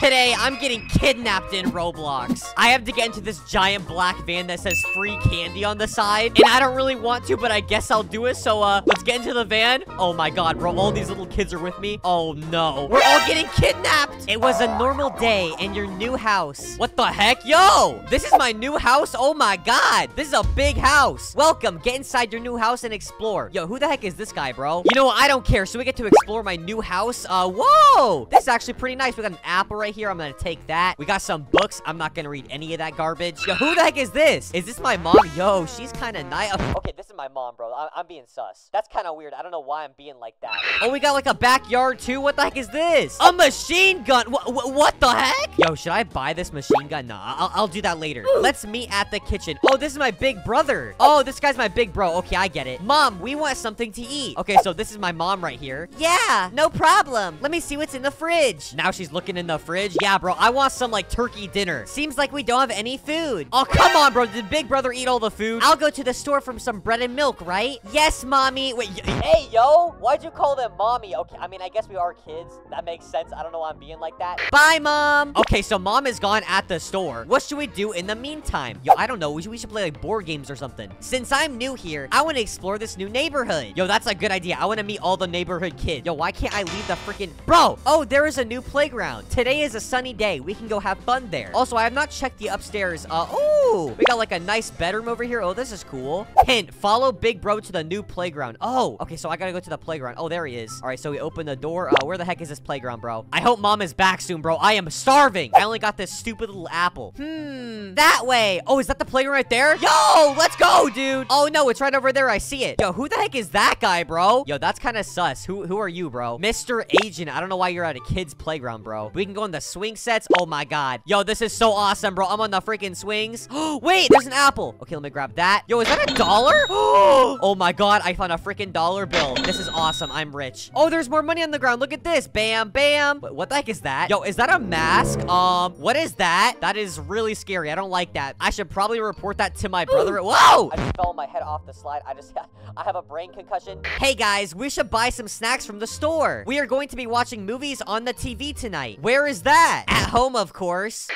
Today, I'm getting kidnapped in Roblox. I have to get into this giant black van that says free candy on the side. And I don't really want to, but I guess I'll do it. So, uh, let's get into the van. Oh my god, bro. All these little kids are with me. Oh no. We're all getting kidnapped. It was a normal day in your new house. What the heck? Yo, this is my new house. Oh my god. This is a big house. Welcome. Get inside your new house and explore. Yo, who the heck is this guy, bro? You know what? I don't care. So we get to explore my new house. Uh, whoa. This is actually pretty nice. We got an apple right here. I'm gonna take that. We got some books. I'm not gonna read any of that garbage. Yo, who the heck is this? Is this my mom? Yo, she's kind of nice. Okay, this is my mom, bro. I I'm being sus. That's kind of weird. I don't know why I'm being like that. Oh, we got like a backyard too. What the heck is this? A machine gun. Wh wh what the heck? Yo, should I buy this machine gun? Nah, I'll, I'll do that later. Let's meet at the kitchen. Oh, this is my big brother. Oh, this guy's my big bro. Okay, I get it. Mom, we want something to eat. Okay, so this is my mom right here. Yeah, no problem. Let me see what's in the fridge. Now she's looking in the fridge. Yeah, bro, I want some like turkey dinner. Seems like we don't have any food. Oh, come on, bro. Did big brother eat all the food? I'll go to the store for some bread and milk, right? Yes, mommy. Wait, hey, yo. Why'd you call them mommy? Okay, I mean, I guess we are kids. That makes sense. I don't know why I'm being like that. Bye, mom. Okay, so mom is gone at the store. What should we do in the meantime? Yo, I don't know. We should, we should play like board games or something. Since I'm new here, I want to explore this new neighborhood. Yo, that's a good idea. I want to meet all the neighborhood kids. Yo, why can't I leave the freaking... Bro! Oh, there is a new playground. Today is a sunny day. We can go have fun there. Also, I have not checked the upstairs. Uh, oh! We got like a nice bedroom over here. Oh, this is cool. Hint, follow Big Bro to the new playground. Oh, okay, so I gotta go to the playground. Oh, there he is. All right, so we open the door. Uh, where the heck is this playground, bro? I hope mom is back soon, bro. I am starving. I only got this stupid little apple. Hmm, that way. Oh, is that the playground right there? Yo, let's go, dude. Oh, no, it's right over there. I see it. Yo, who the heck is that guy, bro? Yo, that's kind of sus. Who, who are you, bro? Mr. Agent. I don't know why you're at a kid's playground, bro. We can go in the swing sets. Oh, my God. Yo, this is so awesome, bro. I'm on the freaking swings. Oh, wait, there's an apple. Okay, let me grab that. Yo, is that a dollar? oh, my God. I found a freaking dollar bill. This is awesome. I'm rich. Oh, there's more money on the ground. Look at this. Bam, bam. Wait, what the heck is that? Yo, is that a mask? Um, what is that? That is really scary. I don't like that. I should probably report that to my brother. Whoa! I just fell my head off the slide. I just, I have a brain concussion. Hey guys, we should buy some snacks from the store. We are going to be watching movies on the TV tonight. Where is that? At home, of course.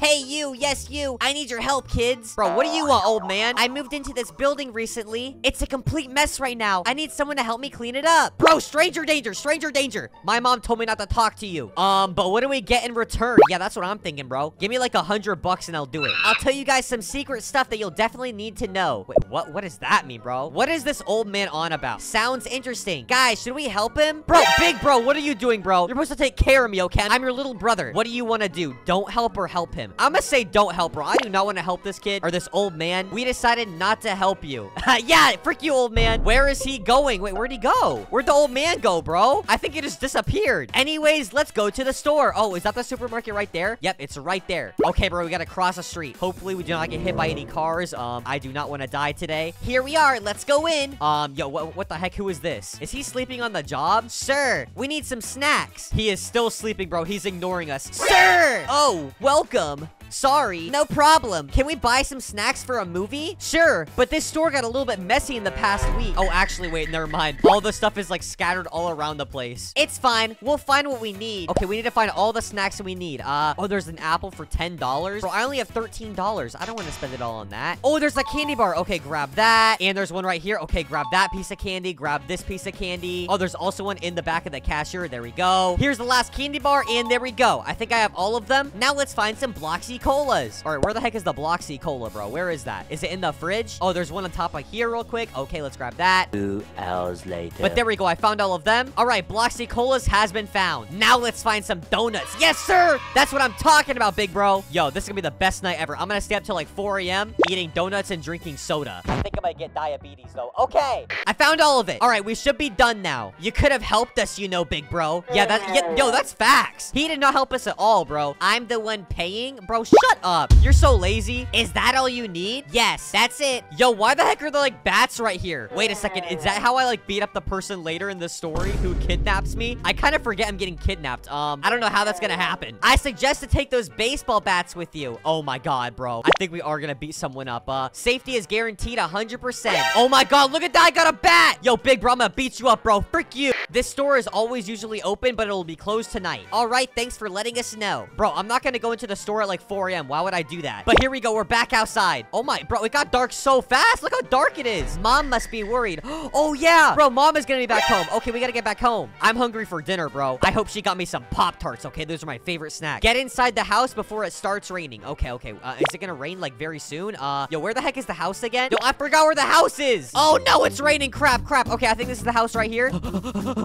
Hey, you. Yes, you. I need your help, kids. Bro, what do you want, old man? I moved into this building recently. It's a complete mess right now. I need someone to help me clean it up. Bro, stranger danger, stranger danger. My mom told me not to talk to you. Um, but what do we get in return? Yeah, that's what I'm thinking, bro. Give me like a hundred bucks and I'll do it. I'll tell you guys some secret stuff that you'll definitely need to know. Wait, what? What does that mean, bro? What is this old man on about? Sounds interesting. Guys, should we help him? Bro, big bro, what are you doing, bro? You're supposed to take care of me, okay? I'm your little brother. What do you want to do? Don't help or help him? I'm gonna say don't help, bro. I do not want to help this kid or this old man. We decided not to help you. yeah, freak you, old man. Where is he going? Wait, where'd he go? Where'd the old man go, bro? I think he just disappeared. Anyways, let's go to the store. Oh, is that the supermarket right there? Yep, it's right there. Okay, bro, we gotta cross the street. Hopefully, we do not get hit by any cars. Um, I do not want to die today. Here we are. Let's go in. Um, yo, what, what the heck? Who is this? Is he sleeping on the job? Sir, we need some snacks. He is still sleeping, bro. He's ignoring us. Sir! Oh, welcome club. Sorry. No problem. Can we buy some snacks for a movie? Sure, but this store got a little bit messy in the past week. Oh, actually, wait, never mind. All the stuff is like scattered all around the place. It's fine. We'll find what we need. Okay, we need to find all the snacks that we need. Uh, oh, there's an apple for $10. Bro, I only have $13. I don't want to spend it all on that. Oh, there's a candy bar. Okay, grab that. And there's one right here. Okay, grab that piece of candy. Grab this piece of candy. Oh, there's also one in the back of the cashier. There we go. Here's the last candy bar, and there we go. I think I have all of them. Now let's find some Bloxy colas. All right, where the heck is the Bloxy cola, bro? Where is that? Is it in the fridge? Oh, there's one on top of here real quick. Okay, let's grab that. Two hours later. But there we go. I found all of them. All right, Bloxy colas has been found. Now let's find some donuts. Yes, sir. That's what I'm talking about, big bro. Yo, this is gonna be the best night ever. I'm gonna stay up till like 4 a.m. eating donuts and drinking soda. I think I might get diabetes though. Okay. I found all of it. All right, we should be done now. You could have helped us, you know, big bro. Yeah, that, yeah, yo, that's facts. He did not help us at all, bro. I'm the one paying? Bro, shut up. You're so lazy. Is that all you need? Yes, that's it. Yo, why the heck are there like bats right here? Wait a second. Is that how I like beat up the person later in the story who kidnaps me? I kind of forget I'm getting kidnapped. Um, I don't know how that's gonna happen. I suggest to take those baseball bats with you. Oh my god, bro. I think we are gonna beat someone up. Uh, safety is guaranteed 100%. Oh my god, look at that. I got a bat. Yo, big bro, I'm gonna beat you up, bro. Frick you. This store is always usually open, but it'll be closed tonight. All right, thanks for letting us know. Bro, I'm not gonna go into the store at like 4 a.m. Why would I do that? But here we go. We're back outside. Oh my, bro, it got dark so fast. Look how dark it is. Mom must be worried. Oh yeah, bro, mom is gonna be back home. Okay, we gotta get back home. I'm hungry for dinner, bro. I hope she got me some Pop-Tarts, okay? Those are my favorite snacks. Get inside the house before it starts raining. Okay, okay. Uh, is it gonna rain like very soon? Uh, yo, where the heck is the house again? Yo, I forgot where the house is. Oh no, it's raining. Crap, crap. Okay, I think this is the house right here.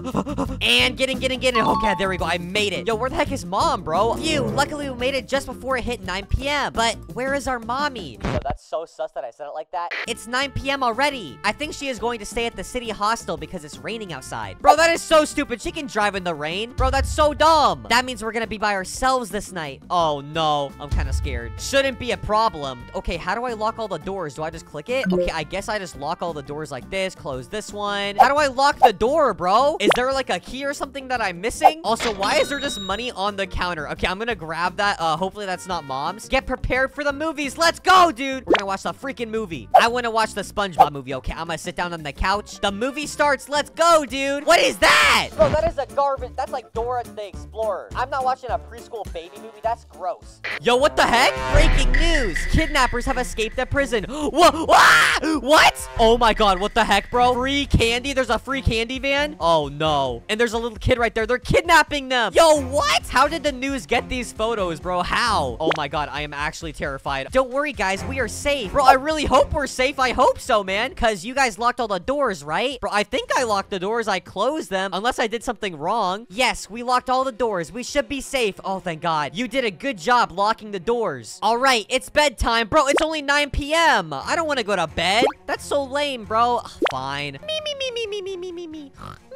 and get in, get in, get in. Okay, there we go. I made it. Yo, where the heck is mom, bro? You, luckily we made it just before it hit 9 p.m. But where is our mommy? Yo, that's so sus that I said it like that. It's 9 p.m. already. I think she is going to stay at the city hostel because it's raining outside. Bro, that is so stupid. She can drive in the rain. Bro, that's so dumb. That means we're gonna be by ourselves this night. Oh, no. I'm kind of scared. Shouldn't be a problem. Okay, how do I lock all the doors? Do I just click it? Okay, I guess I just lock all the doors like this. Close this one. How do I lock the door, bro? Is there like a key or something that I'm missing? Also, why is there just money on the counter? Okay, I'm gonna grab that. Uh, hopefully that's not mom's. Get prepared for the movies. Let's go, dude. We're gonna watch the freaking movie. I want to watch the SpongeBob movie. Okay, I'm gonna sit down on the couch. The movie starts. Let's go, dude. What is that? Bro, that is a garbage. That's like Dora the Explorer. I'm not watching a preschool baby movie. That's gross. Yo, what the heck? Breaking news. Kidnappers have escaped the prison. Whoa, ah! What? Oh my god, what the heck, bro? Free candy? There's a free candy van? Oh no. And there's a little kid right there. They're kidnapping them. Yo, what? How did the news get these photos, bro? How? Oh my god, I am actually terrified. Don't worry, guys. We are safe. Bro, I really hope we're safe. I hope so, man. Because you guys locked all the doors, right? Bro, I think I locked the doors. I closed them. Unless I did something wrong. Yes, we locked all the doors. We should be safe. Oh, thank god. You did a good job locking the doors. All right, it's bedtime. Bro, it's only 9 p.m. I don't want to go to bed. That's so lame, bro. Ugh, fine. Me, me, me, me, me, me, me, me, me.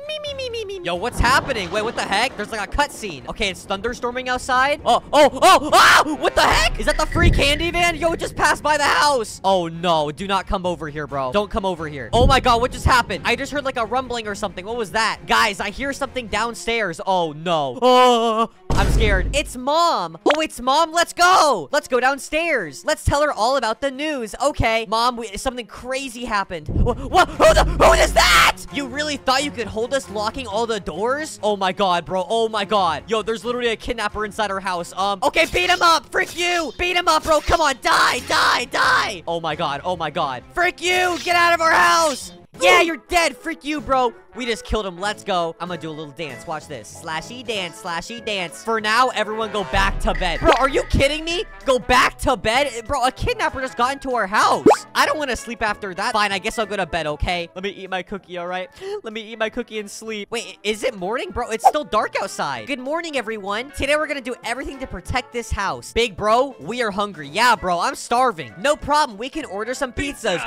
Me, me, me, me, me. Yo, what's happening? Wait, what the heck? There's like a cutscene. Okay, it's thunderstorming outside. Oh, oh, oh, oh! What the heck? Is that the free candy van? Yo, it just passed by the house. Oh, no. Do not come over here, bro. Don't come over here. Oh, my God. What just happened? I just heard like a rumbling or something. What was that? Guys, I hear something downstairs. Oh, no. Oh, I'm scared. It's mom. Oh, it's mom. Let's go. Let's go downstairs. Let's tell her all about the news. Okay, mom, we, something crazy happened. What? what who, the, who is that? You really thought you could hold us locking all the doors? Oh my god, bro. Oh my god. Yo, there's literally a kidnapper inside our house. Um, okay, beat him up. Frick you. Beat him up, bro. Come on, die, die, die. Oh my god. Oh my god. Frick you. Get out of our house. Yeah, you're dead. Freak you, bro. We just killed him. Let's go. I'm gonna do a little dance. Watch this. Slashy dance, slashy dance. For now, everyone go back to bed. Bro, are you kidding me? Go back to bed? Eh, bro, a kidnapper just got into our house. I don't want to sleep after that. Fine, I guess I'll go to bed, okay? Let me eat my cookie, all right? Let me eat my cookie and sleep. Wait, is it morning? Bro, it's still dark outside. Good morning, everyone. Today, we're gonna do everything to protect this house. Big bro, we are hungry. Yeah, bro, I'm starving. No problem. We can order some pizzas.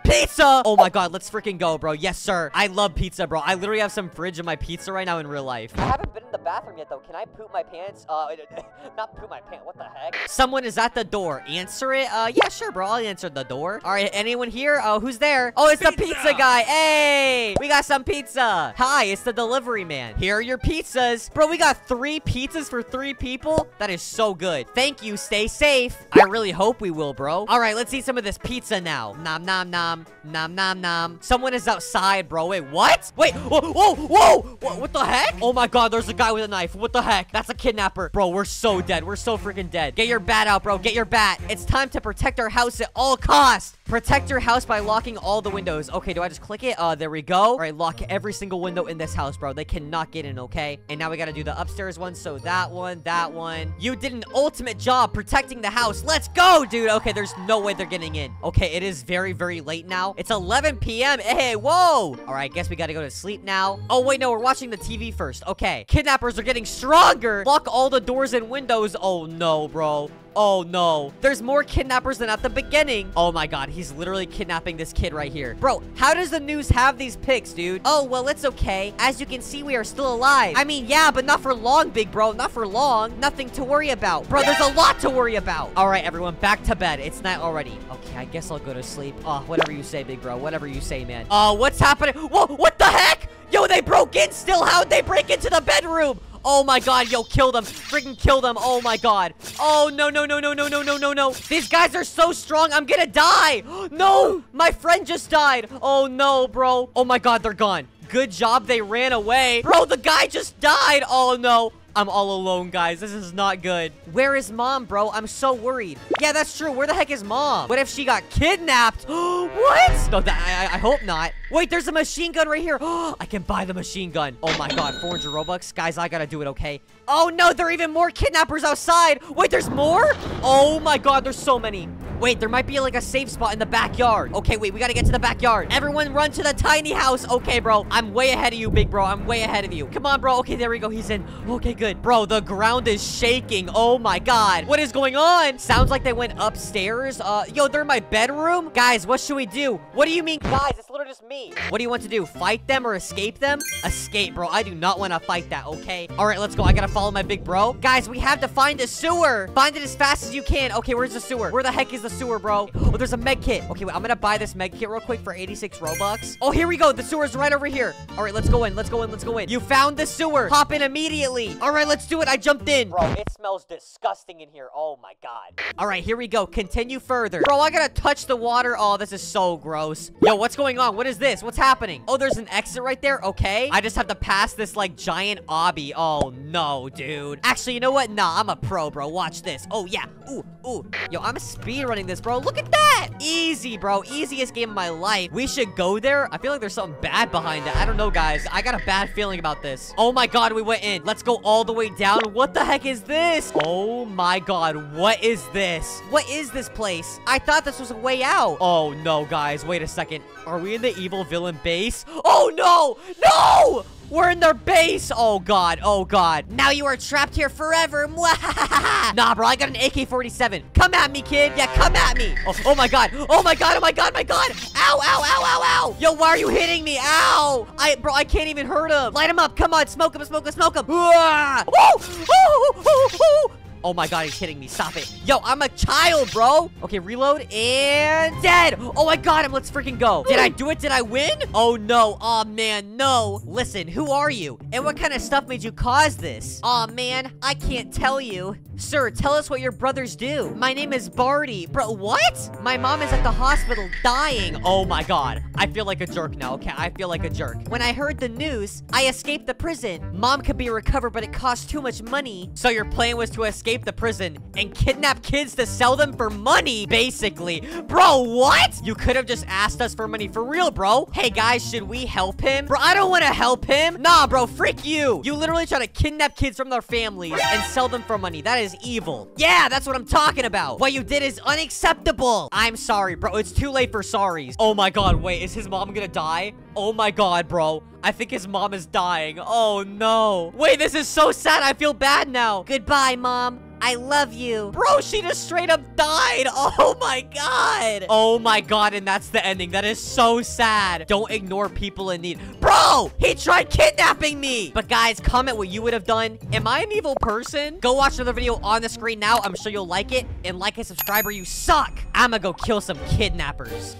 Pizza! Oh my god, let's freaking go, bro. Yes, sir. I love pizza, bro. I literally have some fridge in my pizza right now in real life. I haven't been in the bathroom yet, though. Can I poop my pants? Uh, not poop my pants. What the heck? Someone is at the door. Answer it? Uh, yeah, sure, bro. I'll answer the door. All right, anyone here? Oh, who's there? Oh, it's pizza. the pizza guy. Hey, we got some pizza. Hi, it's the delivery man. Here are your pizzas. Bro, we got three pizzas for three people? That is so good. Thank you. Stay safe. I really hope we will, bro. All right, let's eat some of this pizza now. Nom, nom, nom. Nom, nom, nom. Someone is outside, bro. Wait, what? Wait, whoa, whoa, whoa. What, what the heck? Oh my god, there's a guy with a knife. What the heck? That's a kidnapper. Bro, we're so dead. We're so freaking dead. Get your bat out, bro. Get your bat. It's time to protect our house at all costs. Protect your house by locking all the windows. Okay, do I just click it? Uh, there we go. All right, lock every single window in this house, bro. They cannot get in, okay? And now we gotta do the upstairs one. So that one, that one. You did an ultimate job protecting the house. Let's go, dude. Okay, there's no way they're getting in. Okay, it is very, very late now. It's 11 p.m. Hey, whoa. All right, guess we gotta go to sleep now. Oh, wait, no, we're watching the TV first. Okay, kidnappers are getting stronger. Lock all the doors and windows. Oh, no, bro. Oh no. There's more kidnappers than at the beginning. Oh my god, he's literally kidnapping this kid right here. Bro, how does the news have these pics, dude? Oh, well, it's okay. As you can see, we are still alive. I mean, yeah, but not for long, big bro. Not for long. Nothing to worry about. Bro, there's a lot to worry about. All right, everyone, back to bed. It's night already. Okay, I guess I'll go to sleep. Oh, whatever you say, big bro. Whatever you say, man. Oh, what's happening? Whoa, what the heck? Yo, they broke in still. How'd they break into the bedroom? Oh my god, yo, kill them. Freaking kill them. Oh my god. Oh, no, no, no, no, no, no, no, no, no. These guys are so strong. I'm gonna die. No, my friend just died. Oh no, bro. Oh my god, they're gone. Good job they ran away. Bro, the guy just died. Oh, no. I'm all alone, guys. This is not good. Where is mom, bro? I'm so worried. Yeah, that's true. Where the heck is mom? What if she got kidnapped? what? No, I, I hope not. Wait, there's a machine gun right here. I can buy the machine gun. Oh my god, 400 Robux. Guys, I gotta do it, okay? Oh no, there are even more kidnappers outside. Wait, there's more? Oh my god, there's so many. Wait, there might be like a safe spot in the backyard. Okay, wait, we gotta get to the backyard. Everyone run to the tiny house. Okay, bro. I'm way ahead of you, big bro. I'm way ahead of you. Come on, bro. Okay, there we go. He's in. Okay, good. Bro, the ground is shaking. Oh my god. What is going on? Sounds like they went upstairs. Uh, yo, they're in my bedroom. Guys, what should we do? What do you mean? Guys, it's literally just me. What do you want to do? Fight them or escape them? Escape, bro. I do not want to fight that, okay? All right, let's go. I gotta follow my big bro. Guys, we have to find the sewer. Find it as fast as you can. Okay, where's the sewer? Where the heck is the sewer, bro? Oh, there's a med kit. Okay, wait, I'm gonna buy this med kit real quick for 86 Robux. Oh, here we go. The sewer's right over here. All right, let's go in. Let's go in. Let's go in. You found the sewer. Hop in immediately. All right, let's do it. I jumped in. Bro, it smells disgusting in here. Oh my god. All right, here we go. Continue further. Bro, I gotta touch the water. Oh, this is so gross. Yo, what's going on? What is this? What's happening? Oh, there's an exit right there. Okay. I just have to pass this, like, giant obby. Oh, no, dude. Actually, you know what? Nah, I'm a pro, bro. Watch this. Oh, yeah. Ooh, ooh. Yo, I'm a speed running this, bro. Look at that. Easy, bro. Easiest game of my life. We should go there. I feel like there's something bad behind it. I don't know, guys. I got a bad feeling about this. Oh, my God. We went in. Let's go all the way down. What the heck is this? Oh, my God. What is this? What is this place? I thought this was a way out. Oh, no, guys. Wait a second. Are we in the evil villain base? Oh, no! No! We're in their base! Oh, God. Oh, God. Now you are trapped here forever. nah, bro. I got an AK-47. Come at me, kid. Yeah, come at me. Oh, oh, my God. Oh, my God. Oh, my God. My God. Ow, ow, ow, ow, ow. Yo, why are you hitting me? Ow. I, bro, I can't even hurt him. Light him up. Come on. Smoke him, smoke him, smoke him. Ah! Woo! Woo! Woo! Woo! Oh my god, he's hitting me. Stop it. Yo, I'm a child, bro. Okay, reload. And dead. Oh, I got him. Let's freaking go. Did I do it? Did I win? Oh, no. Oh, man, no. Listen, who are you? And what kind of stuff made you cause this? Oh, man, I can't tell you. Sir, tell us what your brothers do. My name is Barty. Bro, what? My mom is at the hospital dying. Oh my god. I feel like a jerk now, okay? I feel like a jerk. When I heard the news, I escaped the prison. Mom could be recovered, but it cost too much money. So your plan was to escape the prison and kidnap kids to sell them for money, basically. Bro, what? You could have just asked us for money for real, bro. Hey, guys, should we help him? Bro, I don't want to help him. Nah, bro, freak you. You literally try to kidnap kids from their families and sell them for money. That is evil. Yeah, that's what I'm talking about. What you did is unacceptable. I'm sorry, bro. It's too late for sorries. Oh my god, wait. Is his mom gonna die? Oh my god, bro. I think his mom is dying. Oh no. Wait, this is so sad. I feel bad now. Goodbye, mom. I love you. Bro, she just straight up died. Oh my god. Oh my god, and that's the ending. That is so sad. Don't ignore people in need. Bro, he tried kidnapping me. But guys, comment what you would have done. Am I an evil person? Go watch another video on the screen now. I'm sure you'll like it. And like and subscribe or you suck. I'm gonna go kill some kidnappers.